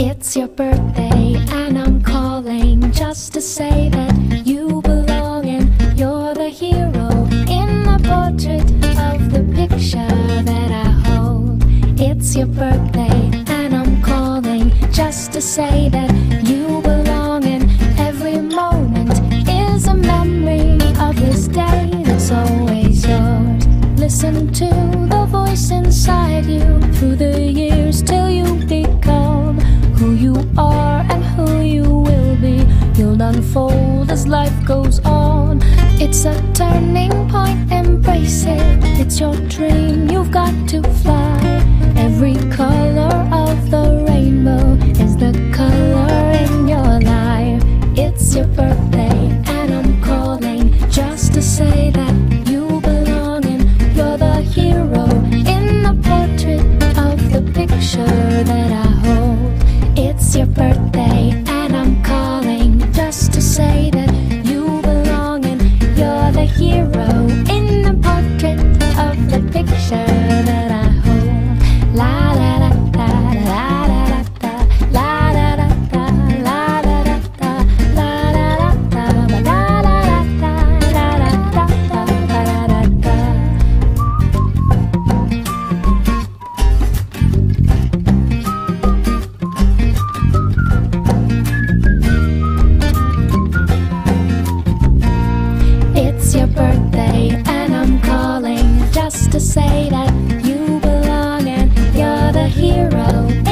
It's your birthday, and I'm calling just to say that you belong and you're the hero in the portrait of the picture that I hold. It's your birthday, and I'm calling just to say that you belong, and every moment is a memory of this day that's always yours. Listen to the voice inside you through the years till you are and who you will be. You'll unfold as life goes on. It's a turning point, embrace it. It's your dream, you've got to fly. Every color say that you belong and you're the hero